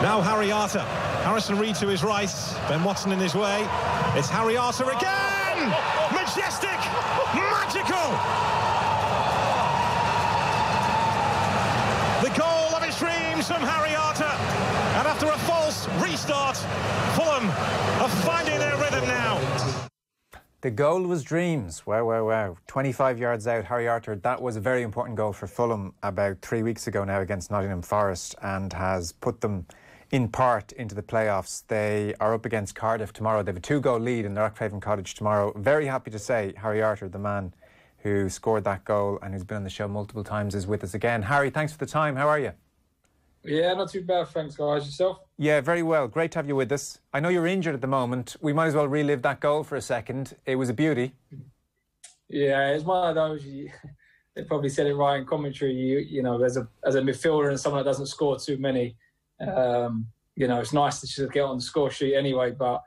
Now Harry Arter. Harrison Reed to his right. Ben Watson in his way. It's Harry Arter again! Majestic! Magical! The goal of his dreams from Harry Arter. And after a false restart, Fulham are finding their rhythm now. The goal was dreams. Wow, wow, wow. 25 yards out, Harry Arter. That was a very important goal for Fulham about three weeks ago now against Nottingham Forest and has put them in part into the playoffs. They are up against Cardiff tomorrow. They have a two goal lead in their Craven Cottage tomorrow. Very happy to say Harry Arter, the man who scored that goal and who's been on the show multiple times, is with us again. Harry, thanks for the time. How are you? Yeah, not too bad. Thanks, guys. Yourself? Yeah, very well. Great to have you with us. I know you're injured at the moment. We might as well relive that goal for a second. It was a beauty. Yeah, it's one of those. You, they probably said it right in commentary. You, you know, as a as a midfielder and someone that doesn't score too many, um, you know, it's nice to just get on the score sheet anyway. But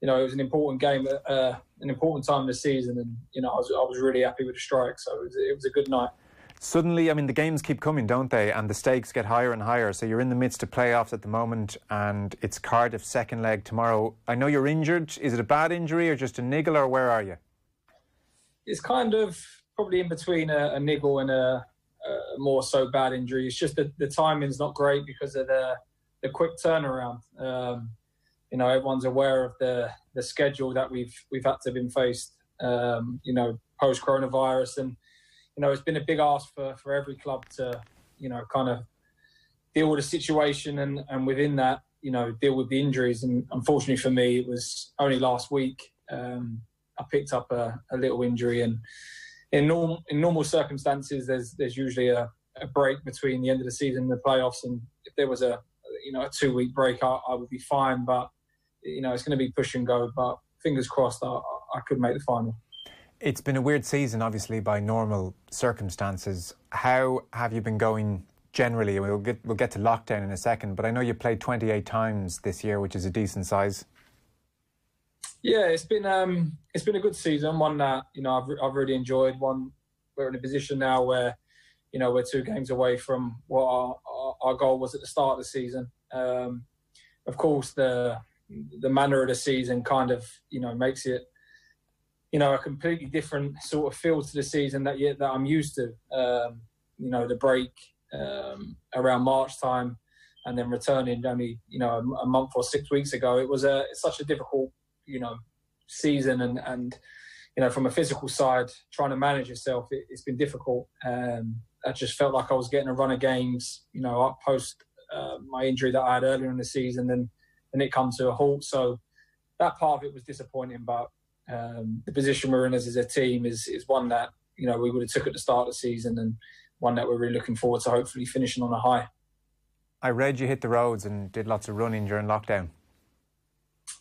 you know, it was an important game, uh, an important time of the season, and you know, I was I was really happy with the strike. So it was, it was a good night suddenly, I mean, the games keep coming, don't they? And the stakes get higher and higher. So you're in the midst of playoffs at the moment, and it's Cardiff second leg tomorrow. I know you're injured. Is it a bad injury or just a niggle, or where are you? It's kind of probably in between a, a niggle and a, more so bad injury. It's just that the timing's not great because of the the quick turnaround. Um, you know, everyone's aware of the the schedule that we've we've had to been faced. Um, you know, post coronavirus and you know, it's been a big ask for, for every club to, you know, kind of deal with the situation and, and within that, you know, deal with the injuries. And unfortunately for me, it was only last week um, I picked up a, a, little injury. And in normal in normal circumstances, there's there's usually a, a, break between the end of the season and the playoffs. And if there was a you know a two week break, I, I, would be fine. But you know, it's going to be push and go. But fingers crossed, I, I could make the final. It's been a weird season, obviously, by normal circumstances. How have you been going generally? We'll get we'll get to lockdown in a second, but I know you played 28 times this year, which is a decent size. Yeah, it's been um, it's been a good season. One that you know I've I've really enjoyed. One we're in a position now where you know we're two games away from what our, our, goal was at the start of the season. Um, of course, the the manner of the season kind of you know makes it you know, a completely different sort of feel to the season that that I'm used to. Um, you know, the break um, around March time, and then returning only you know a, a, month or six weeks ago. It was a such a difficult you know season, and and you know from a physical side, trying to manage yourself, it, has been difficult. Um, I just felt like I was getting a run of games, you know, up post uh, my injury that I had earlier in the season, and and it come to a halt. So that part of it was disappointing, but um, the position we're in as, as a team is is one that you know we would have took at the start of the season and one that we're really looking forward to hopefully finishing on a high. I read you hit the roads and did lots of running during lockdown.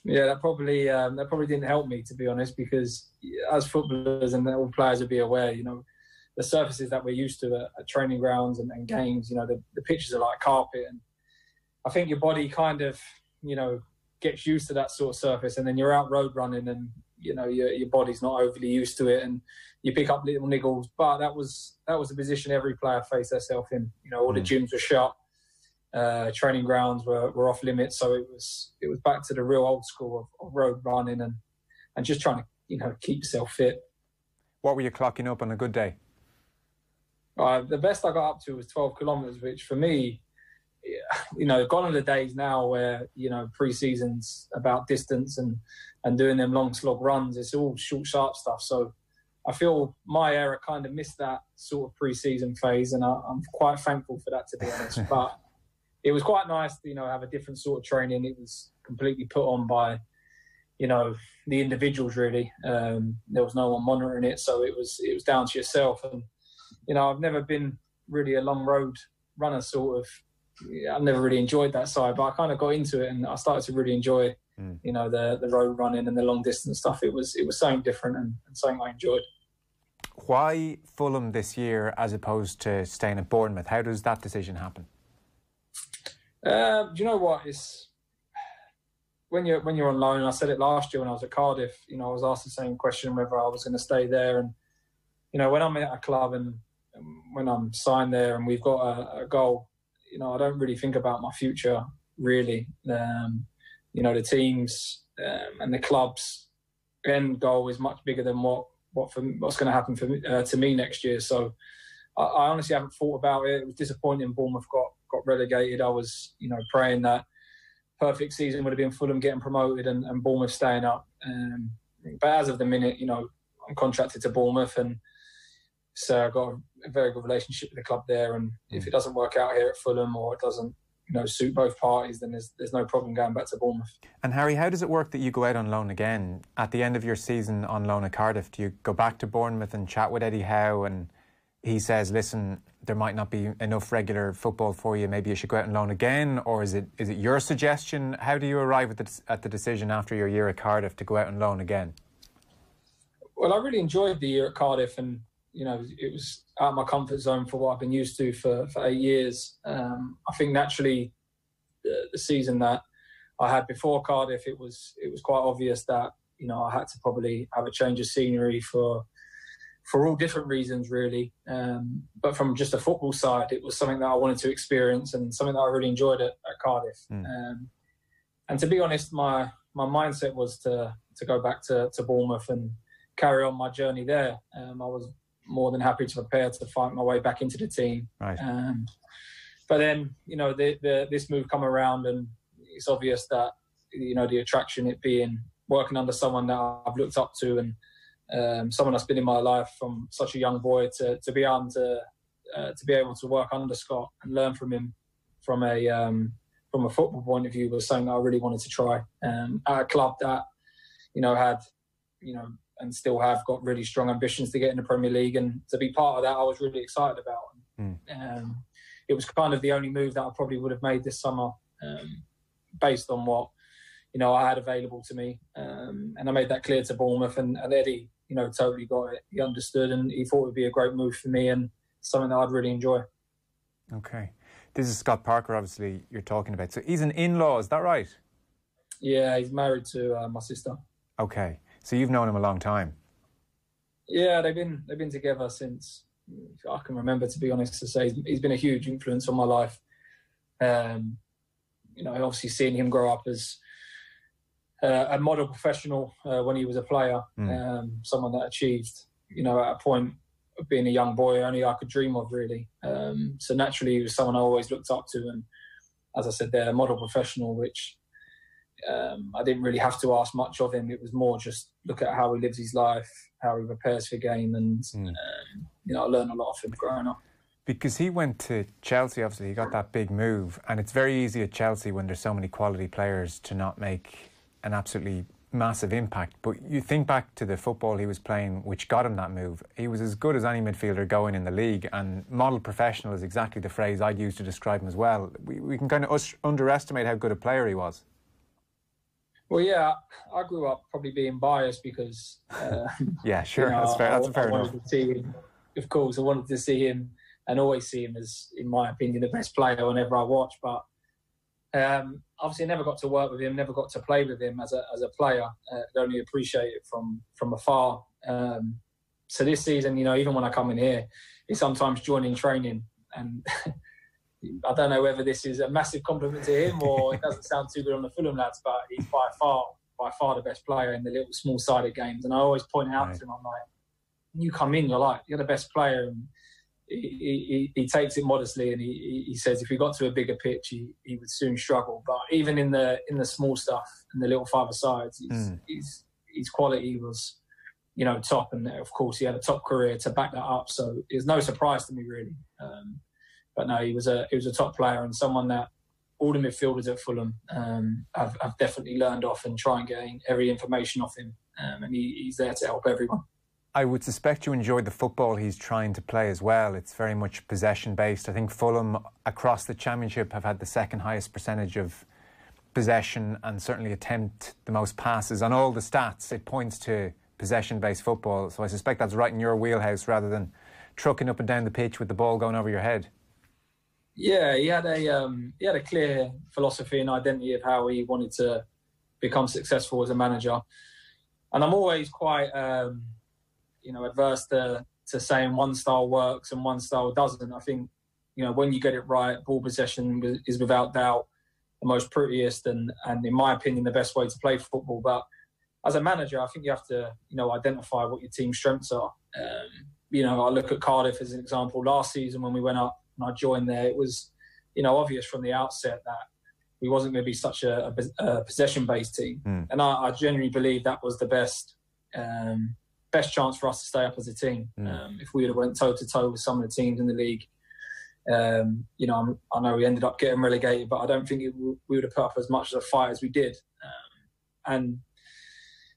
Yeah, that probably um, that probably didn't help me to be honest because as footballers and all players would be aware, you know, the surfaces that we're used to at, at training grounds and, and, games, you know, the, the pitches are like carpet, and I think your body kind of, you know, gets used to that sort of surface, and then you're out road running, and you know your, your body's not overly used to it and you pick up little niggles. But that was that was the position every player faced themselves in. You know all the mm. gyms were shut uh, training grounds were, were off limits so it was it was back to the real old school of, of road running and and just trying to you know keep yourself fit what were you clocking up on a good day uh, the best I got up to was 12 kilometers, which for me, you know, gone are the days now where you know pre-seasons about distance and and doing them long slog runs. It's all short, sharp stuff. So I feel my era kind of missed that sort of pre-season phase, and I, am quite thankful for that to be honest. but it was quite nice, to, you know, have a different sort of training. It was completely put on by, you know, the individuals really. Um, there was no one monitoring it, so it was it was down to yourself. And you know, I've never been really a long road runner, sort of. I've never really enjoyed that side, but I kind of got into it, and I started to really enjoy mm. you know the the road running and the long distance stuff. It was it was something different and, and something I enjoyed. Why Fulham this year as opposed to staying at Bournemouth? How does that decision happen? Uh, do you know what? It's when you're when you're on loan. I said it last year when I was at Cardiff. You know, I was asked the same question whether I was going to stay there, and you know, when I'm at a club and when I'm signed there and we've got a, a goal, you know, I don't really think about my future really. Um, you know, the teams um, and the club's end goal is much bigger than what what for, what's going to happen for uh, to me next year. So I, I, honestly haven't thought about it. It was disappointing. Bournemouth got got relegated. I was you know praying that perfect season would have been Fulham getting promoted and, and Bournemouth staying up. Um, but as of the minute, you know, I'm contracted to Bournemouth and so I've got a very good relationship with the club there. And if it doesn't work out here at Fulham or it doesn't, you know, suit both parties, then there's there's no problem going back to Bournemouth. And Harry, how does it work that you go out on loan again at the end of your season on loan at Cardiff? Do you go back to Bournemouth and chat with Eddie Howe and he says, "Listen, there might not be enough regular football for you. Maybe you should go out and loan again." Or is it is it your suggestion? How do you arrive at the at the decision after your year at Cardiff to go out and loan again? Well, I really enjoyed the year at Cardiff, and you know, it was out of my comfort zone for what I've been used to for, for eight years. Um, I think naturally, the, the, season that I had before Cardiff, it was it was quite obvious that you know I had to probably have a change of scenery for for all different reasons, really. Um, but from just a football side, it was something that I wanted to experience and something that I really enjoyed at, at Cardiff. Mm. Um, and to be honest, my my mindset was to to go back to, to Bournemouth and carry on my journey there. Um, I was more than happy to prepare to fight my way back into the team. Right. Um, but then, you know, the, the, this move come around, and it's obvious that you know the attraction it being working under someone that I've looked up to and um, someone that's been in my life from such a young boy to to be able to uh, to be able to work under Scott and learn from him from a um, from a football point of view was something I really wanted to try um, at a club that you know had you know and still have got really strong ambitions to get in the Premier League. And to be part of that, I was really excited about. Mm. Um, it was kind of the only move that I probably would have made this summer, um, based on what you know I had available to me. Um, and I made that clear to Bournemouth, and, and, Eddie, you know, totally got it. He understood, and he thought it would be a great move for me and something that I'd really enjoy. Okay, this is Scott Parker. Obviously, you're talking about. So he's an in-law. Is that right? Yeah, he's married to uh, my sister. Okay. So you've known him a long time. Yeah, they've been they've been together since I can remember. To be honest, to say he's been a huge influence on my life. Um, you know, obviously seeing him grow up as uh, a model professional uh, when he was a player, mm. um, someone that achieved, you know, at a point of being a young boy, only I could dream of really. Um, so naturally, he was someone I always looked up to, and as I said, they're a model professional, which um, I didn't really have to ask much of him. It was more just look at how he lives his life, how he prepares for game, and mm. um, you know I learned a lot of him growing up. Because he went to Chelsea, obviously he got that big move, and it's very easy at Chelsea when there's so many quality players to not make an absolutely massive impact. But you think back to the football he was playing, which got him that move. He was as good as any midfielder going in the league, and model professional is exactly the phrase I'd use to describe him as well. We, we can kind of underestimate how good a player he was. Well, yeah, I grew up probably being biased because. Uh, yeah, sure, you know, that's fair. That's I, fair I enough. To see him, of course, I wanted to see him and always see him as, in my opinion, the best player whenever I watch. But um, obviously, never got to work with him, never got to play with him as a as a player. Uh, only appreciate it from from afar. Um, so this season, you know, even when I come in here, it's sometimes joining training and. I don't know whether this is a massive compliment to him or it doesn't sound too good on the Fulham lads, but he's by far, by far the best player in the little small sided games. And I always point out right. to him, I'm like, you come in, you're like, you're the best player. And he, he, he takes it modestly and he, he says if he got to a bigger pitch, he, he would soon struggle. But even in the in the small stuff and the little five sides, his, mm. his, his quality was, you know, top. And of course, he had a top career to back that up. So it's no surprise to me, really. Um, but no, he was a he was a top player and someone that all the midfielders at Fulham um, have, have, definitely learned off and try and gain every information off him. Um, and he, he's there to help everyone. I would suspect you enjoyed the football he's trying to play as well. It's very much possession based. I think Fulham across the championship have had the second highest percentage of possession and certainly attempt the most passes. On all the stats, it points to possession based football. So I suspect that's right in your wheelhouse rather than trucking up and down the pitch with the ball going over your head. Yeah, he had a um, he had a clear philosophy and identity of how he wanted to become successful as a manager, and I'm always quite um, you know adverse to to saying one style works and one style doesn't. I think you know when you get it right, ball possession is without doubt the most prettiest and, and in my opinion, the best way to play football. But as a manager, I think you have to, you know, identify what your team's strengths are. Um, you know, I look at Cardiff as an example. Last season when we went up and I joined there, it was, you know, obvious from the outset that we wasn't going to be such a, a, a possession-based team, mm. and I, I, genuinely believe that was the best um, best chance for us to stay up as a team. Mm. Um, if we would have went toe to toe with some of the teams in the league, um, you know, i know we ended up getting relegated, but I don't think it, we would have put up as much of a fight as we did. Um, and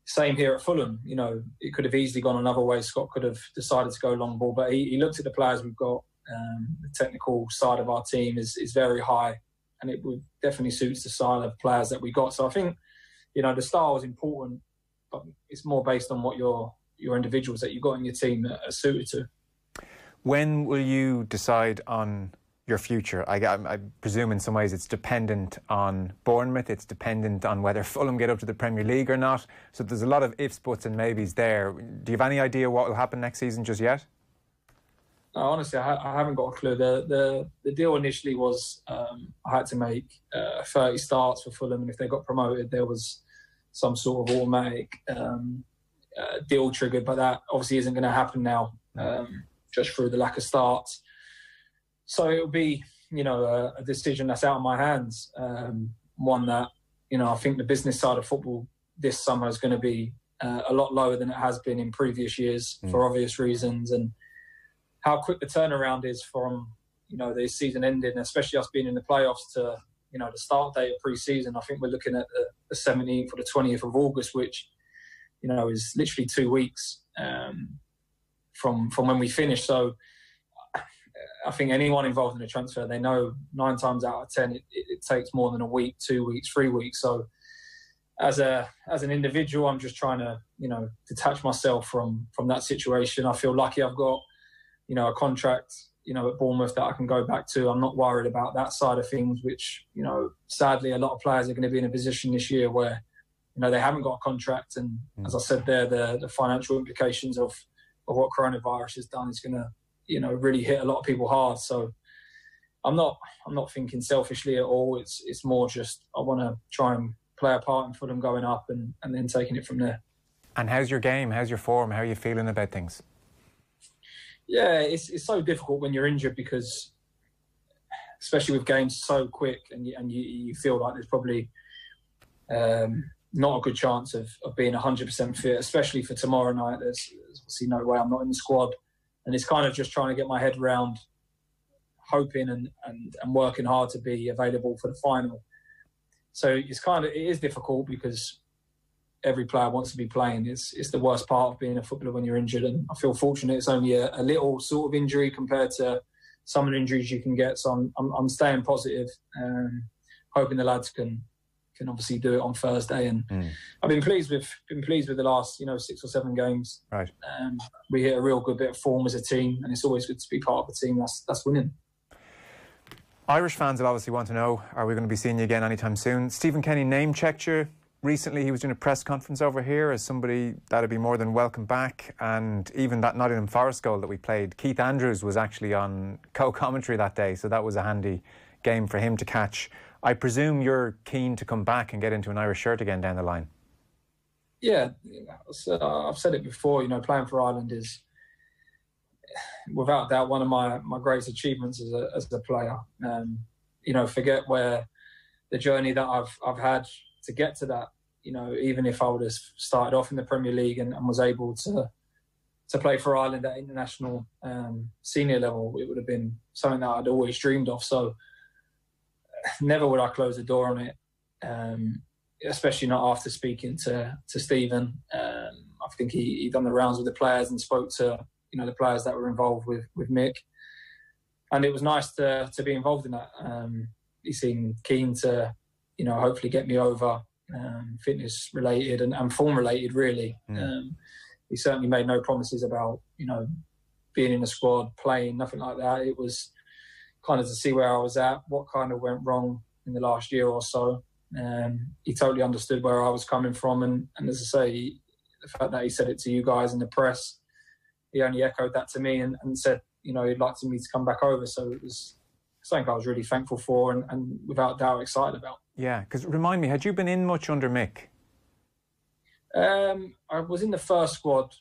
same here at Fulham. You know, it could have easily gone another way. Scott could have decided to go long ball, but he, he looked at the players we've got. Um, the technical side of our team is is very high, and it would definitely suits the style of players that we got. So I think, you know, the style is important, but it's more based on what your your individuals that you've got in your team that are suited to. When will you decide on your future? I, I, I, presume in some ways it's dependent on Bournemouth. It's dependent on whether Fulham get up to the Premier League or not. So there's a lot of ifs, buts, and maybes there. Do you have any idea what will happen next season just yet? No, honestly, I, I, haven't got a clue. The the, the deal initially was um, I had to make uh, 30 starts for Fulham, and if they got promoted, there was some sort of automatic um, uh, deal triggered. But that obviously isn't going to happen now. Um, just through the lack of starts. So it'll be, you know, a, a decision that's out of my hands. Um, one that, you know, I think the business side of football this summer is going to be uh, a lot lower than it has been in previous years mm. for obvious reasons. And how quick the turnaround is from, you know, the season ending, especially us being in the playoffs to, you know, the start date of pre-season. I think we're looking at the, the 17th or the 20th of August, which, you know, is literally two weeks. Um, from from when we finished. So I think anyone involved in a transfer, they know nine times out of ten it, it, takes more than a week, two weeks, three weeks. So as a as an individual, I'm just trying to you know detach myself from from that situation. I feel lucky I've got you know a contract you know at Bournemouth that I can go back to. I'm not worried about that side of things, which you know sadly a lot of players are going to be in a position this year where you know they haven't got a contract, and mm. as I said there, the the financial implications of of what coronavirus has done is going to, you know, really hit a lot of people hard. So I'm not, I'm not thinking selfishly at all. It's, it's more just I want to try and play a part in Fulham going up and, and then taking it from there. And how's your game? How's your form? How are you feeling about things? Yeah, it's it's so difficult when you're injured because, especially with games so quick, and you, and you, you feel like there's probably um, not a good chance of, of being 100% fit, especially for tomorrow night. There's, there's obviously no way I'm not in the squad. And it's kind of just trying to get my head around hoping and, and, and working hard to be available for the final. So it's kind of, it is difficult because every player wants to be playing. It's, it's the worst part of being a footballer when you're injured. And I feel fortunate it's only a, a little sort of injury compared to some of the injuries you can get. So I'm, I'm, I'm staying positive and hoping the lads can can obviously do it on Thursday. And mm. I've been pleased with been pleased with the last you know six or seven games. Right. Um, we hit a real good bit of form as a team, and it's always good to be part of a team that's that's winning. Irish fans will obviously want to know: Are we going to be seeing you again anytime soon? Stephen Kenny name checked you recently. He was doing a press conference over here as somebody that'd be more than welcome back. And even that Nottingham Forest goal that we played, Keith Andrews was actually on co-commentary that day, so that was a handy game for him to catch. I presume you're keen to come back and get into an Irish shirt again down the line. Yeah, I've said it before. You know, playing for Ireland is, without doubt, one of my, my greatest achievements as a as a player. Um, you know, forget where the journey that I've I've had to get to that. You know, even if I would have started off in the Premier League and, and was able to to play for Ireland at international um, senior level, it would have been something that I'd always dreamed of. So never would I close the door on it, um, especially not after speaking to to Stephen. Um, I think he he done the rounds with the players and spoke to you know the players that were involved with with Mick, and it was nice to to be involved in that. Um, he seemed keen to you know hopefully get me over, um, fitness related and, and form related really. Mm. he certainly made no promises about you know being in the squad, playing, nothing like that. It was kind of to see where I was at, what kind of went wrong in the last year or so. Um, he totally understood where I was coming from, and, and as I say, he, the fact that he said it to you guys in the press, he only echoed that to me and, and said, you know, he'd like to me to come back over. So it was something I was really thankful for, and, and without doubt excited about. Yeah, because remind me, had you been in much under Mick? Um, I was in the first squad,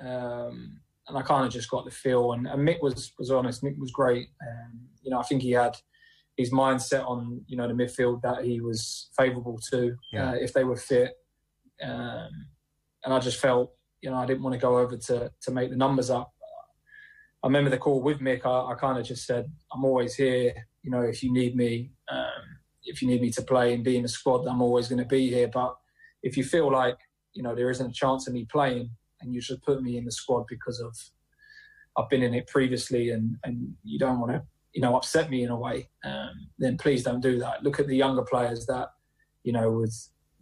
um, and I kind of just got the feel. And, and, Mick was was honest. Mick was great. Um, you know, I think he had his mindset on you know the midfield that he was favourable to yeah. uh, if they were fit. Um, and I just felt you know I didn't want to go over to to make the numbers up. I remember the call with Mick. I, I kind of just said, "I'm always here. You know, if you need me, um, if you need me to play and be in the squad, I'm always going to be here. But if you feel like you know there isn't a chance of me playing, and you should put me in the squad because of I've been in it previously, and and you don't want to you know upset me in a way, um, then please don't do that. Look at the younger players that you know would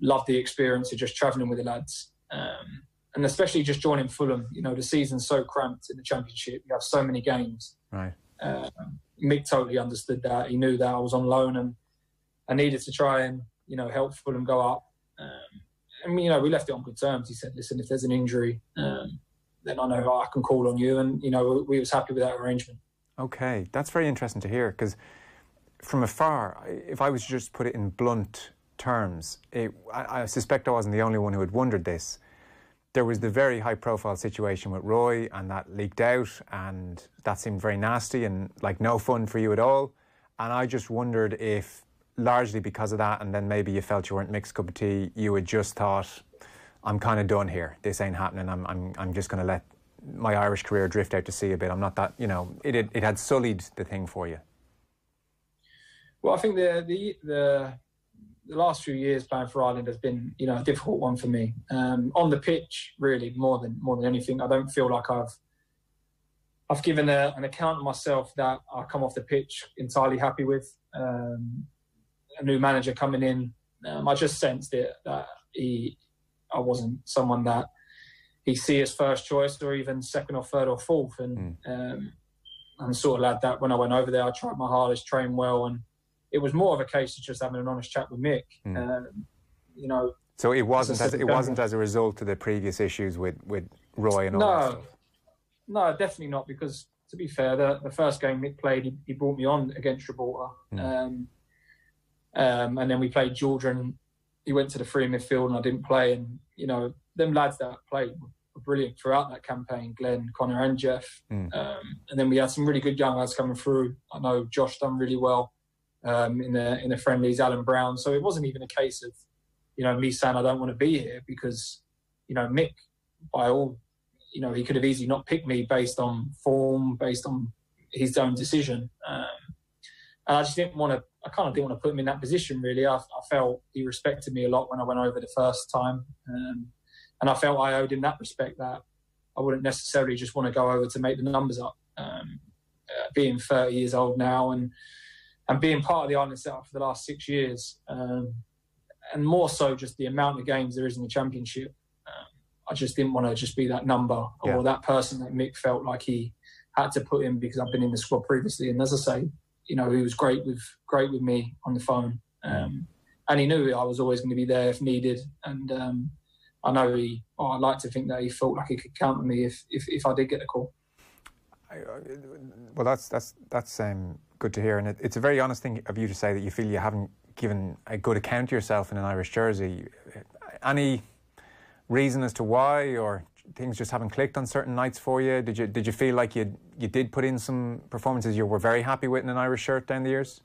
love the experience of just travelling with the lads. Um, and especially just joining Fulham, you know, the season's so cramped in the Championship. You have so many games. Right. Uh, Mick totally understood that. He knew that I was on loan and I needed to try and you know help Fulham go up. Um, and you know we left it on good terms. He said, "Listen, if there's an injury, um, then I know I can call on you." And you know we was happy with that arrangement. Okay, that's very interesting to hear because from afar, if I was just put it in blunt terms, it, I, I, suspect I wasn't the only one who had wondered this. There was the very high profile situation with Roy, and that leaked out, and that seemed very nasty and like no fun for you at all. And I just wondered if largely because of that, and then maybe you felt you weren't Mick's cup of tea, you had just thought, I'm kind of done here. This ain't happening. I'm, I'm, I'm just going to let my Irish career drift out to sea a bit. I'm not that, you know, it, it, it had sullied the thing for you. Well, I think the, the, the, the last few years playing for Ireland has been, you know, a difficult one for me. Um, on the pitch, really, more than more than anything, I don't feel like I've I've given a, an account of myself that I come off the pitch entirely happy with. Um, a new manager coming in, um, I just sensed it that he, I wasn't someone that he see as first choice or even second or third or fourth. And mm. um, I'm sort of lad that when I went over there, I tried my hardest, trained well, and it was more of a case of just having an honest chat with Mick. Mm. Um, you know. So it wasn't as, it wasn't as a result of the previous issues with, with Roy and all no, that stuff. No, definitely not. Because to be fair, the, the first game Mick played, he, he brought me on against Gibraltar. Mm. Um, um, and then we played Georgia and he went to the free midfield and I didn't play. And, you know, them lads that played were brilliant throughout that campaign, Glenn, Conor and Jeff. Mm. Um, and then we had some really good young lads coming through. I know Josh done really well um, in the in the friendlies, Alan Browne. So it wasn't even a case of, you know, me saying I don't want to be here because, you know, Mick, by all, you know, he could have easily not picked me based on form, based on his own decision. Um, and I just didn't want to I kind of didn't want to put him in that position. Really, I, I felt he respected me a lot when I went over the first time, um, and I felt I owed him that respect. That I wouldn't necessarily just want to go over to make the numbers up. Um, uh, being 30 years old now and and being part of the Ireland setup for the last six years, um, and more so just the amount of games there is in the championship. Um, I just didn't want to just be that number yeah. or that person that Mick felt like he had to put in because I've been in the squad previously. And as I say, you know, he was great with great with me on the phone, um, and he knew I was always going to be there if needed. And um, I know he, oh, I like to think that he felt like he could count on me if if, if I did get a call. Uh, well, that's that's that's um, good to hear, and it, it's a very honest thing of you to say that you feel you haven't given a good account of yourself in an Irish jersey. Any reason as to why, or things just haven't clicked on certain nights for you? Did you did you feel like you you did put in some performances you were very happy with in an Irish shirt down the years?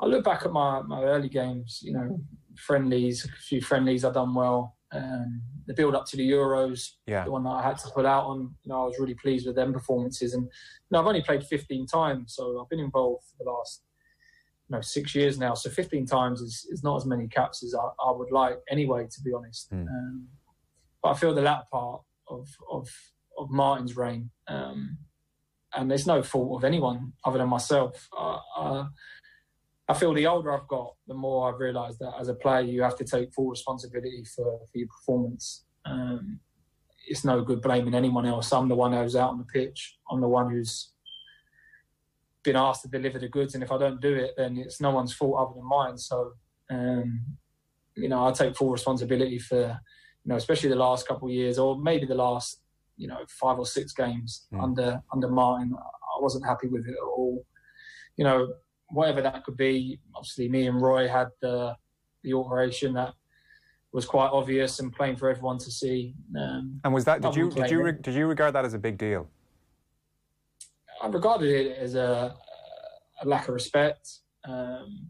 I look back at my, my early games, you know, friendlies, a few friendlies I've done well. Um, the build up to the Euros, yeah. the one that I had to put out on, you know, I was really pleased with them performances. And you know, I've only played 15 times, so I've been involved for the last you know six years now. So 15 times is, is not as many caps as I, I would like anyway, to be honest. Mm. Um, but I feel the latter part of of of Martin's reign, um, and there's no fault of anyone other than myself. Uh, I feel the older I've got, the more I've realised that as a player, you have to take full responsibility for, for your performance. Um, it's no good blaming anyone else. I'm the one who's out on the pitch. I'm the one who's been asked to deliver the goods, and if I don't do it, then it's no one's fault other than mine. So, um, you know, I take full responsibility for you know, especially the last couple of years, or maybe the last, you know, five or six games mm. under under Martin. I wasn't happy with it at all. You know, whatever that could be. Obviously, me and Roy had the the alteration that was quite obvious and plain for everyone to see. Um, and was that did you did you re- did you regard that as a big deal? I regarded it as a, a lack of respect, um,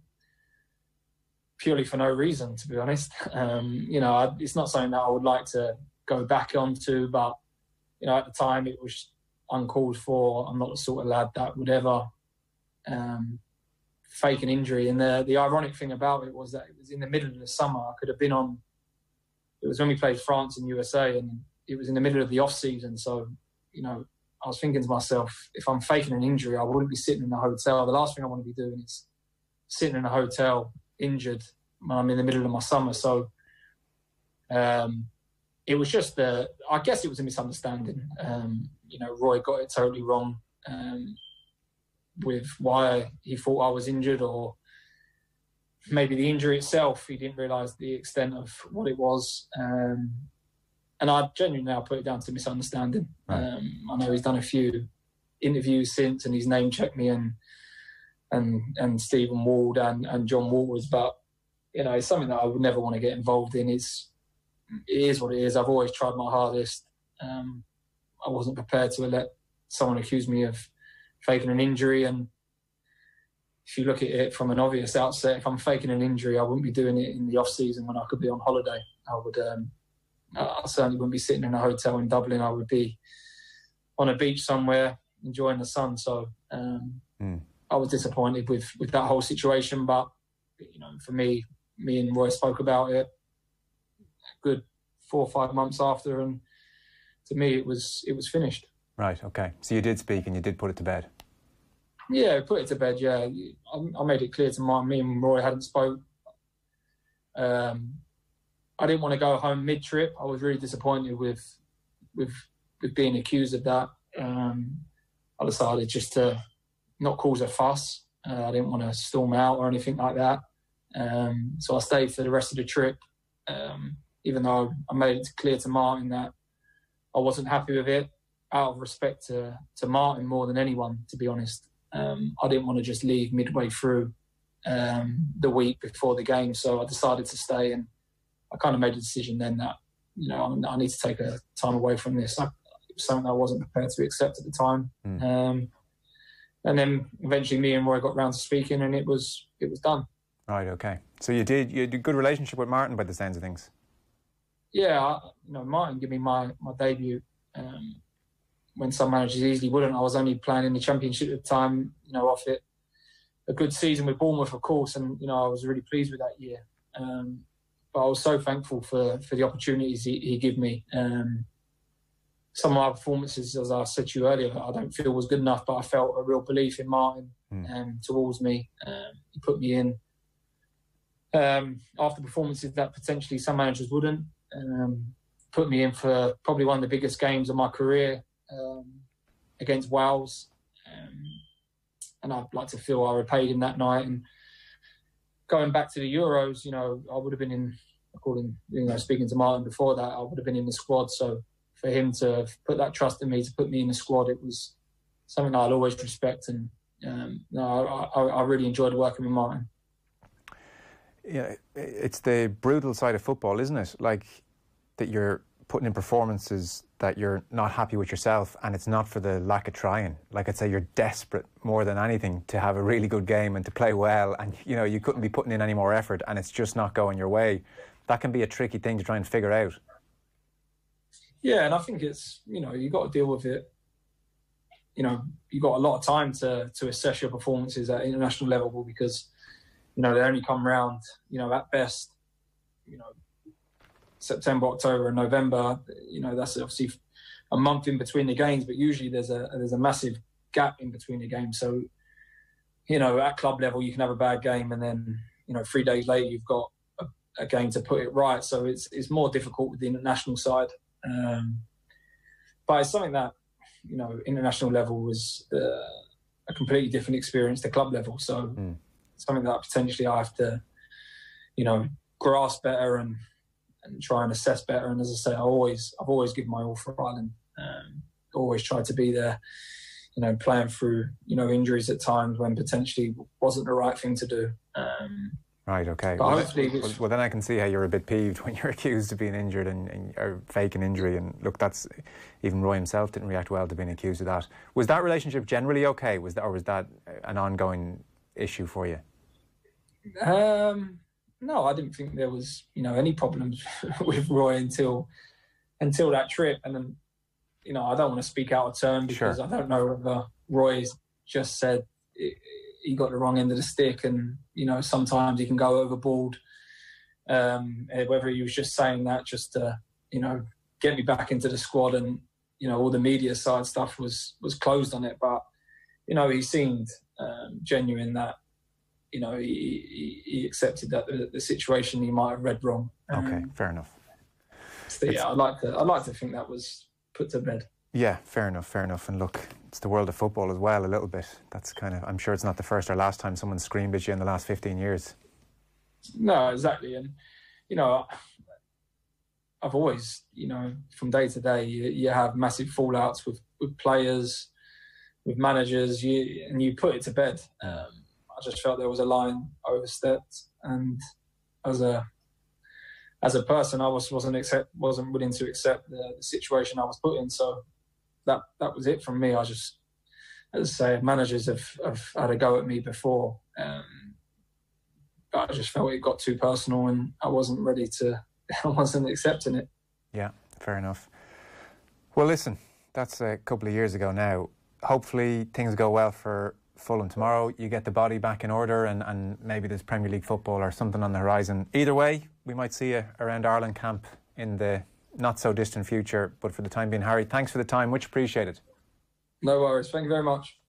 purely for no reason, to be honest. Um, you know, I, it's not something that I would like to go back onto, but you know, at the time it was uncalled for. I'm not the sort of lad that would ever um, fake an injury. And the the ironic thing about it was that it was in the middle of the summer. I could have been on. It was when we played France and USA, and it was in the middle of the off season. So, you know, I was thinking to myself, if I'm faking an injury, I wouldn't be sitting in a hotel. The last thing I want to be doing is sitting in a hotel injured when I'm in the middle of my summer. So, um, it was just the. I guess it was a misunderstanding. Um, you know, Roy got it totally wrong. Um, with why he thought I was injured or maybe the injury itself. He didn't realise the extent of what it was. Um, and I genuinely now put it down to misunderstanding. Right. Um, I know he's done a few interviews since and he's name checked me and and and Stephen Ward and, and Jon Walters, but you know, it's something that I would never want to get involved in. It's it is what it is. I've always tried my hardest. Um, I wasn't prepared to let someone accuse me of faking an injury. And if you look at it from an obvious outset, if I'm faking an injury, I wouldn't be doing it in the off season when I could be on holiday. I would, um, I certainly wouldn't be sitting in a hotel in Dublin. I would be on a beach somewhere enjoying the sun. So um, mm. I was disappointed with with that whole situation. But you know, for me, me and Roy spoke about it. good four or five months after, and to me, it was it was finished. Right. Okay. So you did speak and you did put it to bed. Yeah, put it to bed. Yeah, I, I made it clear to my me and Roy hadn't spoke. Um, I didn't want to go home mid trip. I was really disappointed with with with being accused of that. Um, I decided just to not cause a fuss. Uh, I didn't want to storm out or anything like that. Um, so I stayed for the rest of the trip, um, even though I made it clear to Martin that I wasn't happy with it out of respect to, to Martin more than anyone, to be honest. Um, I didn't want to just leave midway through um, the week before the game, so I decided to stay. And I kind of made a decision then that you know I, I need to take a time away from this. I, something I wasn't prepared to accept at the time. Mm. And then eventually, me and Roy got round to speaking, and it was it was done. Right. Okay. So you did you had a good relationship with Martin by the sounds of things. Yeah, I, you know, Martin gave me my my debut um, when some managers easily wouldn't. I was only playing in the championship at the time, you know, off it. A good season with Bournemouth, of course, and you know I was really pleased with that year. Um, but I was so thankful for for the opportunities he, he gave me. Um, some of my performances, as I said to you earlier, I don't feel was good enough, but I felt a real belief in Martin mm. um, towards me. Um, he put me in um, after performances that potentially some managers wouldn't. Um, put me in for probably one of the biggest games of my career um, against Wales. Um, and I'd like to feel I repaid him that night. And going back to the Euros, you know, I would have been in, according, you know, speaking to Martin before that, I would have been in the squad. So for him to put that trust in me, to put me in the squad, it was something I'd always respect. And um, no, I, I, really enjoyed working with Martin. Yeah, it's the brutal side of football, isn't it? Like that you're putting in performances that you're not happy with yourself and it's not for the lack of trying like i'd say you're desperate more than anything to have a really good game and to play well and you know you couldn't be putting in any more effort and it's just not going your way that can be a tricky thing to try and figure out yeah and i think it's you know you got to deal with it you know you got a lot of time to to assess your performances at international level because you know they only come round you know at best you know September, October, and November. You know, that's obviously a month in between the games, but usually there's a there's a massive gap in between the games. So, you know, at club level, you can have a bad game, and then you know, three days later, you've got a, a game to put it right. So it's it's more difficult with the international side. Um, but it's something that you know, international level was uh, a completely different experience to club level. So mm. something that potentially I have to, you know, grasp better and and try and assess better. And as I say, I always I've always given my all for Ireland. Um, always tried to be there you know, playing through, you know, injuries at times when potentially wasn't the right thing to do. Um, Right, okay. Well, well, well, then I can see how you're a bit peeved when you're accused of being injured and, and or fake an injury. And look, that's even Roy himself didn't react well to being accused of that. Was that relationship generally okay? Was that, or was that an ongoing issue for you? Um, no, I didn't think there was, you know, any problems with Roy until until that trip. And then, you know, I don't want to speak out of turn because Sure. I don't know whether Roy's just said he- he got the wrong end of the stick, and you know, sometimes he can go overboard. Um, eh, whether he was just saying that just to, you know, get me back into the squad, and you know, all the media side stuff was was closed on it, but you know, he seemed um, genuine that you know, he, he, he accepted that the, the situation he might have read wrong. Um, Okay, fair enough. so yeah, I'd like to. I'd like to think that was put to bed. Yeah, fair enough, fair enough. And look, it's the world of football as well, a little bit. That's kind of, I'm sure it's not the first or last time someone screamed at you in the last 15 years. No, exactly, and you know, I've always, you know, from day to day, you, you have massive fallouts with with players, with managers, you and you put it to bed. Um, I just felt there was a line overstepped, and as a as a person, I was wasn't accept wasn't willing to accept the, the situation I was put in. So that that was it from me. I just, as I say, managers have, have had a go at me before, um, but I just felt it got too personal, and I wasn't ready to. I wasn't accepting it. Yeah, fair enough. Well, listen, that's a couple of years ago now. Hopefully, things go well for Fulham tomorrow. You get the body back in order, and, and maybe there's Premier League football or something on the horizon. Either way, we might see you around Ireland camp in the not so distant future. But for the time being, Harry, thanks for the time. Much appreciated. No worries. Thank you very much.